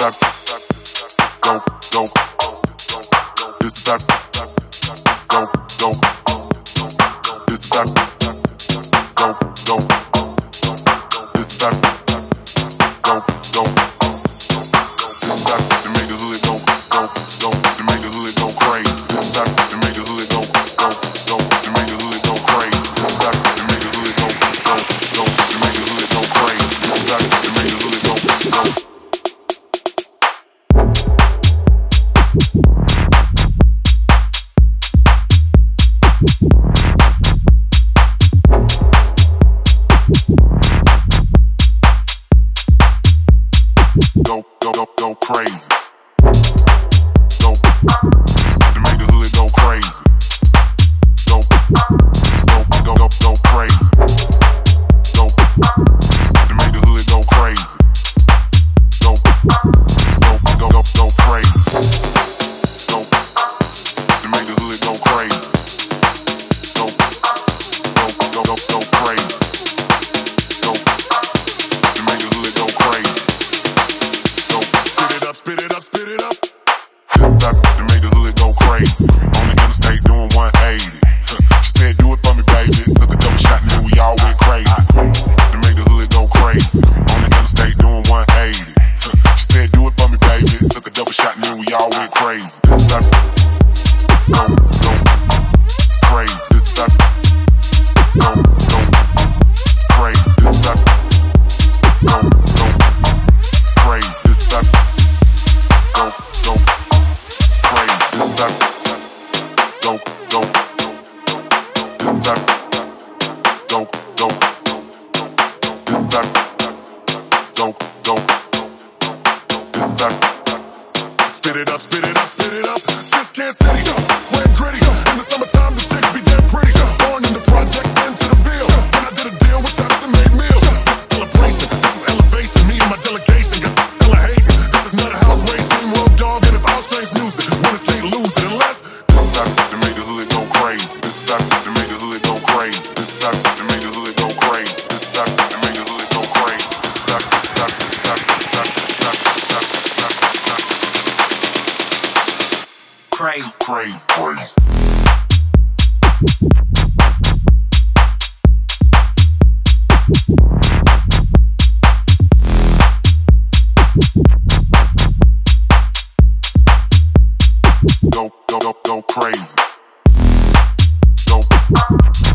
that go go. This is that go go. This is that. go, go, go, go crazy. Go. go, go. This time, spit it up, spit it up, spit it up. This Kansas City, wet gritty. In the summertime, the chicks be dead pretty. Born in the projects, then the field. When I did a deal with shots made meals. This is this elevation. Me and my delegation. crazy. Crazy. crazy. Go, go, go, go crazy. Go.